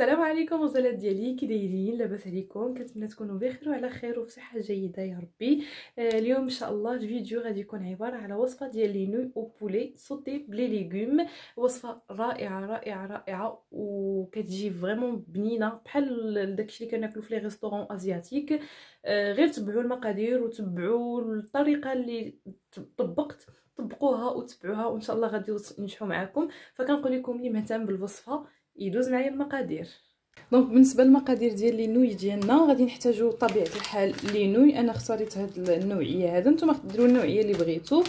السلام عليكم الغزالات ديالي كي دايرين لاباس عليكم. كنتمنى تكونوا بخير وعلى خير وفي صحة جيدة يا ربي. آه اليوم إن شاء الله الفيديو غادي يكون عبارة على وصفة ديال les nouilles au poulet sautées ب les légumes. وصفة رائعة رائعة رائعة. وكتجي vraiment بنينة بحال داكشي اللي كناكلو في les restaurants asiatiques. آه غير تبعوا المقادير وتبعوا الطريقة اللي طبقت طبقوها وتبعوها. وإن شاء الله غادي ينجحوا معكم فكنقول لكم اللي مهتم بالوصفة. يدوز معايا المقادير. donc بالنسبة للمقادير ديال les nouilles ديالنا غادي نحتاجو بطبيعه الحال les nouilles. أنا اختاريت هاد النوعية هذا. نتوما تديروا النوعية اللي بغيتو.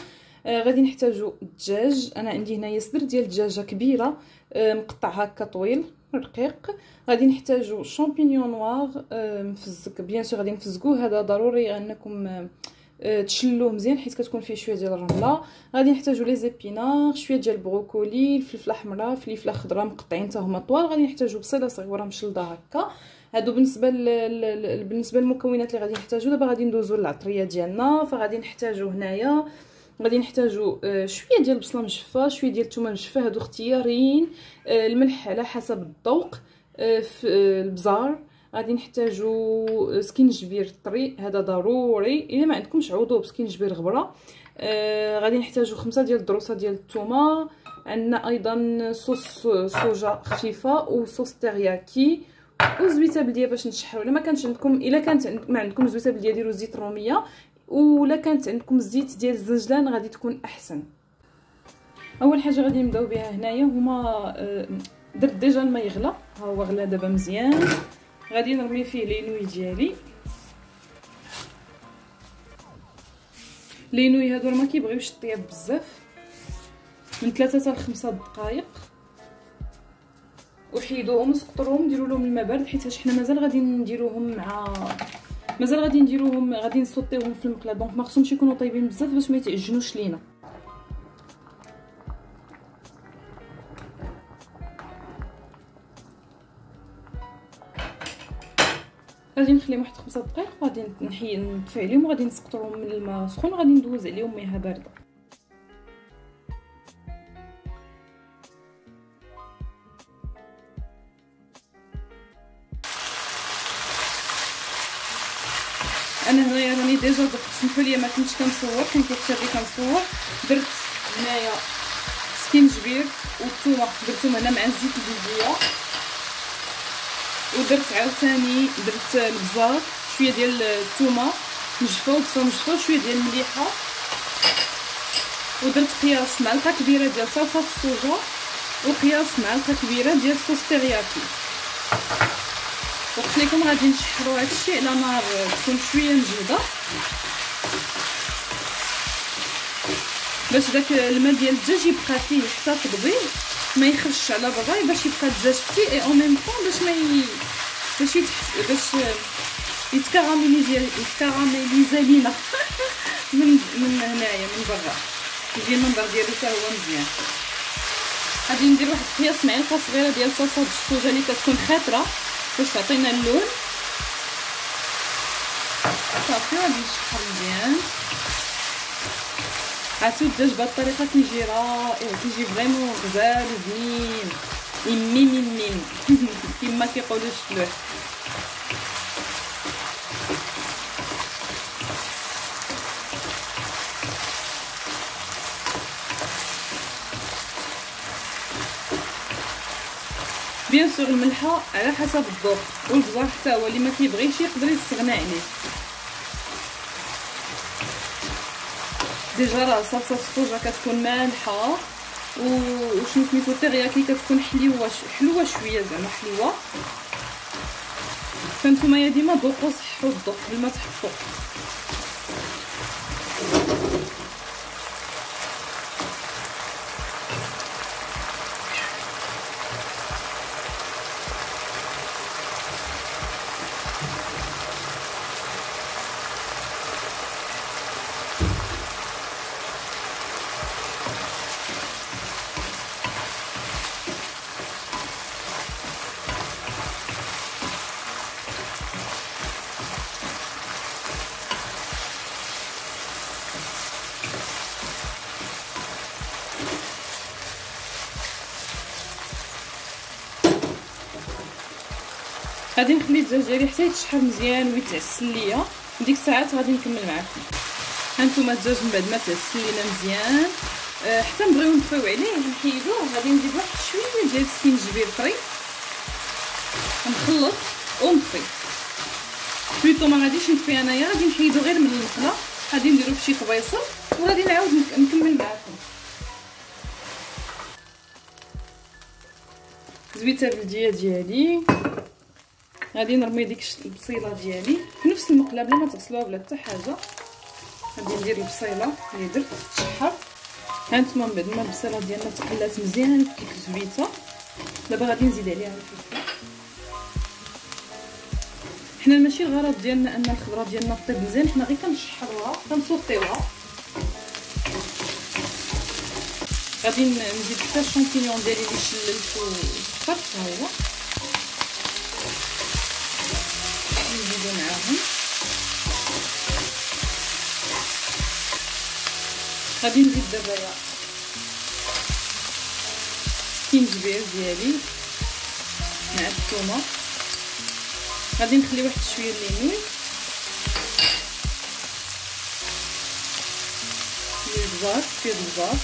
آه غادي نحتاجو الدجاج أنا عندي هنايا صدر ديال الدجاجه كبيرة آه مقطع هكا طويل رقيق. غادي نحتاجو champignon noir آه مفزك. bien sûr غادي نفزكوه هذا ضروري أنكم آه، تشلوه مزيان حيت كتكون فيه شوية ديال الرمله غادي نحتاجو les épinards شوية ديال البروكولي الفلفله حمراء فلفله خضراء مقطعين حتى هما طوال. غادي نحتاجو بصيله صغيرة مشلدة هكا. هادو بالنسبة ل... بالنسبة للمكونات اللي غادي نحتاجو. دابا غادي ندوزو للعطرية ديالنا. فغادي نحتاجو هنايا. غادي نحتاجو آه، شوية ديال البصله مجفه شوية ديال الثومه مجفه هادو اختياريين آه، الملح على حسب الذوق. البزار. غادي نحتاجو سكينجبير طري هذا ضروري. إلا ما عندكمش عوضو بسكينجبير غبرة آه غادي نحتاجو خمسة ديال الدروسة ديال الثومه عندنا أيضا sauce soja خفيفة و sauce teriyaki وزويته بلديه باش نشحروا إلا ما كانش عندكم إلا كانت ما عندكم زويته بلديه ديروا زيت رومية. ولا كانت عندكم الزيت ديال الزنجلان غادي تكون أحسن. أول حاجة غادي نبداو بها هنايا. هما آه درت déjà الماء يغلى. ها هو غلا دابا مزيان. غادي نرمي فيه les nouilles ديالي. لينوي هادو ما كيبغيوش الطياب بزاف. من 3 حتى ل 5 دقائق وحيدوهم وسقطروهم ديروا لهم الماء بارد حيت حنا مازال غادي نديروهم مع مازال غادي نديروهم غادي نسوطيوهم في المقله دونك ما خصهمش يكونوا طيبين بزاف باش ما يتعجنوش لينا. غادي نخليهم واحد خمسة دقائق وغادي نحي نطفي عليهم وغادي نسقطوهم من الماء سخون وغادي ندوز عليهم مياه باردة. أنا هنايا راني déjà درت سمحوا لي ما كنتش كنصور كنت لي كنصور. درت هنايا سكينجبير والثومه درتهم هنا مع الزيت البلدية. ودرت عاوتاني درت البزار شوية ديال الثومه مجفه وبصله مجفه شوية ديال المليحة. ودرت قياس معلقه كبيرة ديال صلصة الصوجا وقياس معلقه كبيرة ديال صوص تيرياكي وقلت لكم غادي نشحروا هادشي على نار تكون شوية مجهدة. باش داك الماء ديال الدجاج يبقى فيه حتى تبيض ما يخرجش على برا باش يبقى الدجاج فتي et en même temps باش ما ي... باش يتحس باش يت caraméliser يت caraméliser لينا من من هنايا من برا. يجي المنظر ديالو حتى هو مزيان. غادي ندير واحد قياس معلقه صغيرة ديال صلصة الصوجا اللي كتكون خاطره باش تعطينا اللون. صافي غادي نشحر مزيان. عرفتو الدجاج بهاد الطريقة كيجي رائع كيجي vraiment غزال وبنين يميم يميم كيما كيقولوا الشلوح bien sûr الملحه على حسب الذوق والبزار حتى هو اللي ما كيبغيش يقدر يستغنى عليه déjà راه صلصه ال soja كتكون مالحه وشنو سميتو الترياكي كتكون حليوه حلوة شوية زعما حلوة فانتوما ديما ذوقوا صحوا الذوق بلا ما تحطوا غادي نخلي الدجاج ديالي حتى يتشحر مزيان ويتعسل ليا. ديك الساعات غادي نكمل معكم هانتوما الدجاج من بعد ما تعسل لينا مزيان. أه حتى نبغيو نطفيو عليه نحيدوه غادي نزيد واحد شوية ديال السكينجبير طري. نخلط ونطفي. plutôt ما غاديش نطفي أنايا. غادي نحيدو غير من المقله غادي نديرو فشي قبيصه وغادي نعاود نكمل معكم زويتة بالديه ديالي. غادي نرمي ديك البصيلة ديالي. في نفس المقله بلا ما تغسلوها بلا حتى حاجة. غادي ندير البصيلة اللي درت تشحر هانتوما من بعد ما البصيلة ديالنا تقلات مزيان كيف زويتة. دابا غادي نزيد عليها حنا ماشي الغرض ديالنا أن الخضرة ديالنا طيب مزيان حنا غير كنشحروها كنصوطيوها غادي نزيد حتى الشامبينيون ديالي اللي شللت وسكرت ها هو. معاهم غادي نزيد دابا السكينجبير ديالي مع الثومه غادي نخلي واحد شوية الليمون البزار شوية البزار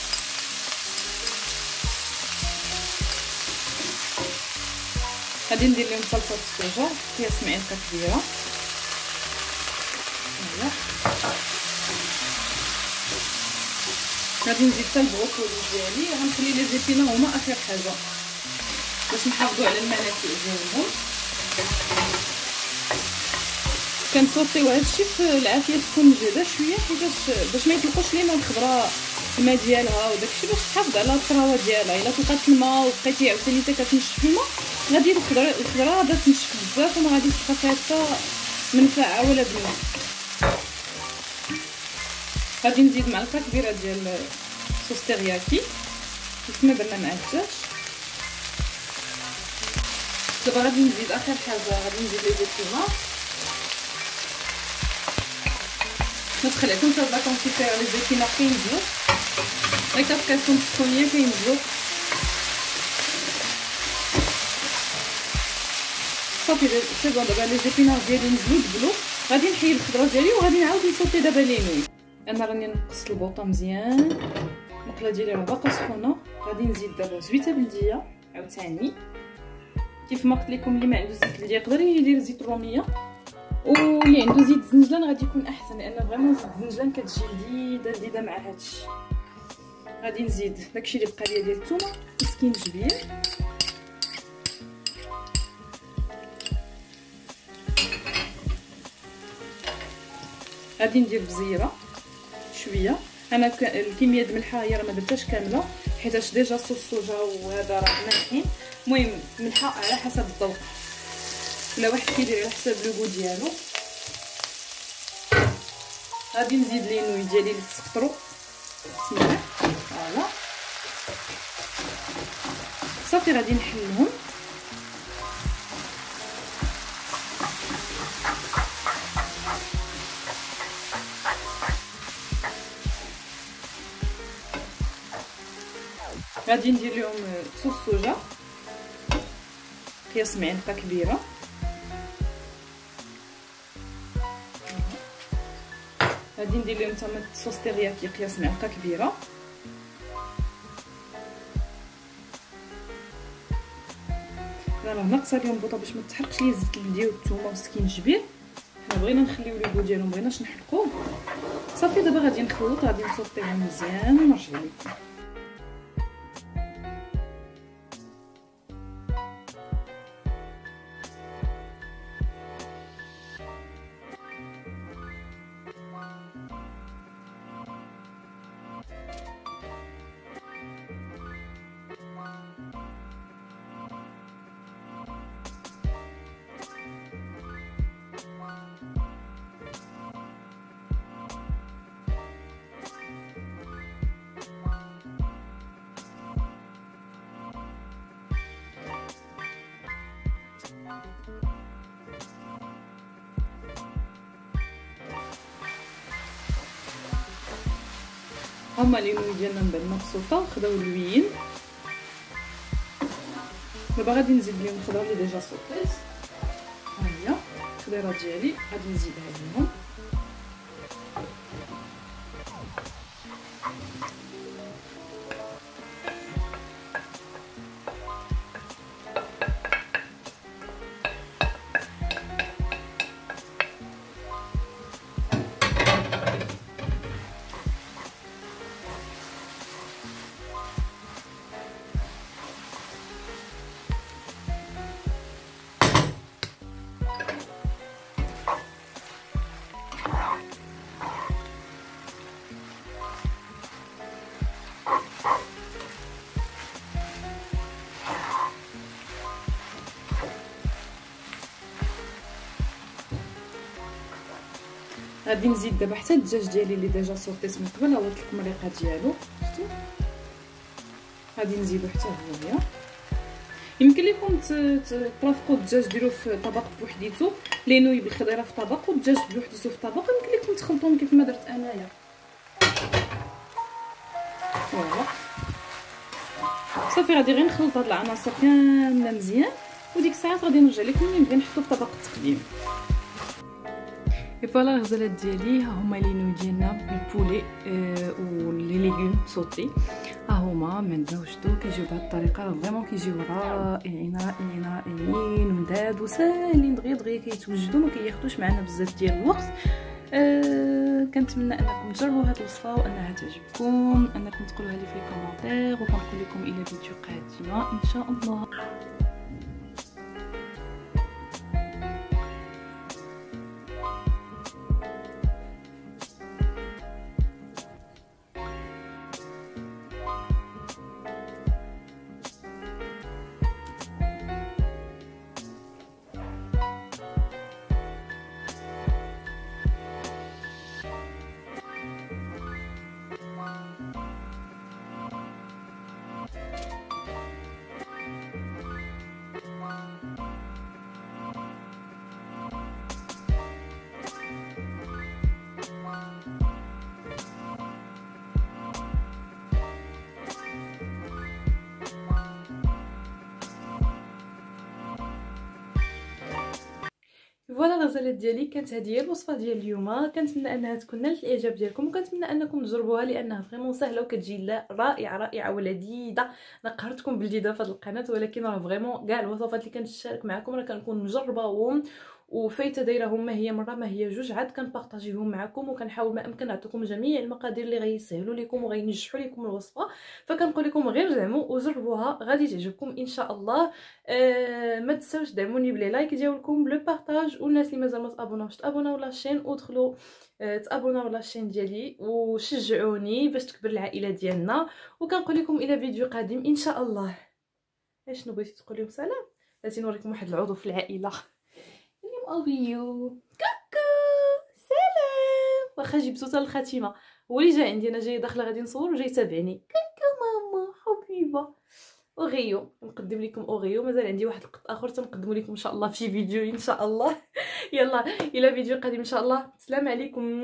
غادي ندير لهم صلصة السوجه فيها معلقه كبيرة. غادي نزيد حتى البروكولي ديالي غنخلي لي زيبينا هما آخر حاجة. باش نحافظوا على المنافع ديالهم كنصوصيو هادشي في العافية تكون مجهدة شوية حيتاش باش ما يطلقوش لينا الخضرة الماء ديالها وداكشي باش تحافظ على الطراوه ديالها. إلا طلقات الماء وبقيتي عاوتاني حتى كتنشف الماء غادي الخضره الخضرة غادا تنشف بزاف وما غاديش تبقى حتى منفعة ولا بنه غادي نزيد معلقة كبيرة ديال صوص تيرياكي. كما درنا مع الدجاج دابا غادي نزيد آخر حاجة غادي نزيد لي زيتونة. ما تخلعكمش هاد la quantité على الزيتونه كينزلو غير كتبقايكم السخونيه كينزلو صافي c'est bon دابا les épinards ديالي نزلو دبلو. غادي نحيد الخضرة ديالي وغادي نعاود نصوتي دابا les nouilles أنا راني نقص البوطة مزيان. المقله ديالي راه باقا سخونة. غادي نزيد دابا زويتة بلدية عاوتاني. كيف ما قلت لكم اللي ما عنده زيت بلدية يقدر يدير زيت رومية. واللي عنده زيت الزنجلان غادي يكون أحسن لأن فريمون زيت الزنجلان كتجي لذيذه لذيذة مع هادشي. غادي نزيد داكشي اللي بقى ليا ديال الثومه جبير غادي ندير بزيرة. شوية. أنا الكمية د الملحة هي راه ما درتهاش كاملة حيتاش déjà sauce ال soja وهذا راه مالحين المهم ملحة على حسب الذوق. ولا واحد كيدير على حساب لو ديالو. غادي نزيد les nouilles ديالي اللي تسكطرو بسم voilà. صافي غادي نحلهم. غادي ندير لهم sauce soja. قياس معلقة كبيرة. غادي ندير لهم تما sauce teriyaki قياس معلقة كبيرة. راه ناقصة لهم بوطة باش ما تحرقش ليا الزيت البلديه والثومه والسكينجبير حنا بغينا نخليو les jus ديالهم بغيناش نحرقوه. صافي دابا غادي نخلط غادي نصوطيهم مزيان ونرجع لكم. هما les nouilles ديالنا من بعد ما تصوطا خداو اللوين دابا غادي نزيد لهم الخضره اللي déjà صوطيت ها هي الخضيره ديالي غادي نزيدها لهم غادي نزيد دابا حتى الدجاج ديالي اللي déjà صوطيت من قبل هو لكم الريقه ديالو شفتوا غادي نزيدو حتى هو هي يمكن لكم ترافقوا الدجاج ديروا في طبق بوحديتو les nouilles بالخضيره في طبق والدجاج بوحديتو في طبق يمكن لكم تخلطوهم كيف ما درت أنايا. voilà. صافي غادي غير نخلط هاد العناصر كاملة مزيان وديك الساعات غادي نرجع لكم نبدا نحطو في طبق التقديم. voilà الغزالات ديالي ها هما les nouilles ديالنا بال poulet آه و les légumes sautés ها هما ما عندنا وجدو كيجيو بهاد الطريقة vraiment كيجيو رائعين رائعين رائعين ومداد وساهلين دغيا دغيا كيتوجدوا ما كياخذوش معنا بزاف ديال الوقت آه كنتمنى انكم تجربوا هذه الوصفه وانها تعجبكم انكم تقولوها لي في ال commentaire وكنقول لكم إلى فيديو قادمه ان شاء الله voilà الغزالات ديالي كانت هذه هي الوصفة ديال اليوم. كنتمنى أنها تكون نالت الإعجاب ديالكم وكنتمنى أنكم تجربوها لأنها vraiment سهلة وكتجي رائعة رائعة ولذيذه أنا قهرتكم بالجديدة في هذه القناة ولكن راه vraiment كاع الوصفات اللي كنشارك معكم راه كنكون مجرباهم. وفايته دايرهم ما هي مرة ما هي جوج عاد كنبارطاجيهم معكم وكنحاول ما أمكن نعطيكم جميع المقادير اللي غيسهلوا لكم وغينجحوا لكم الوصفة. فكنقول لكم غير دعموا وجربوها غادي تعجبكم إن شاء الله. آه ما تنساوش دعموني ب les likes ديالكم ب le partage. والناس اللي مازال ما تابوناوش تابوناو la chaîne ودخلوا آه تابوناو la chaîne ديالي وشجعوني باش تكبر العائلة ديالنا. وكنقول لكم إلى فيديو قادم إن شاء الله. اشنو بغيتي تقولي؟ سلام. بغيتي نوريكم واحد العضو في العائلة. ابيو كوكو سلام! واخا جبتو حتى الخاتمة. هو اللي جاي عندي أنا جاي داخلة غادي نصور وجاي تابعني. كوكو ماما حبيبه اوريو نقدم لكم اوريو مازال عندي واحد القط آخر تنقدمو لكم إن شاء الله في فيديو إن شاء الله. يلا إلى فيديو قادم إن شاء الله. السلام عليكم.